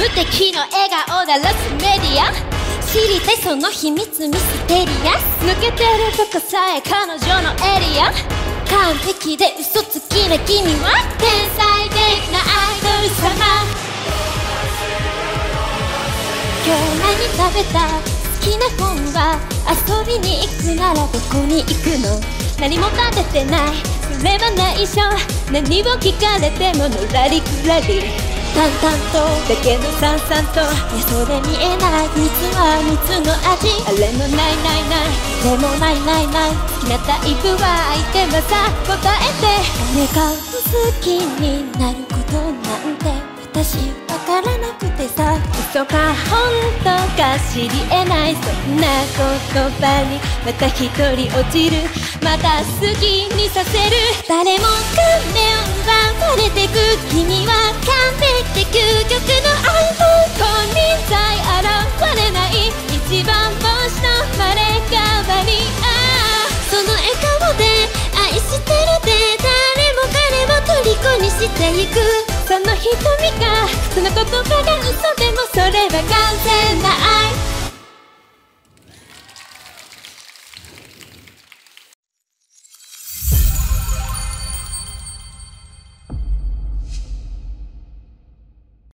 無敵の笑顔だロスメディア。知りたいその秘密ミステリア。抜けてるとこさえ彼女のエリア。完璧で嘘つきな君は。天才的なアイドル様。今日何食べた？好きな本は。遊びに行くならどこに行くの？何も食べてない。それは内緒何を聞かれてものらりくらり。淡々とだけどさんさんといやそれ見えない。蜜は蜜の味。あれもないないない。でもないないない。好きなタイプは相手はさ答えて。誰かを好きになることなんて私わからなくてさ。嘘か本当か知り得ない。そんな言葉にまた一人落ちる。また好きにさせる。誰も金を奪われしていく。その瞳がその言葉が嘘でもそれは完全な愛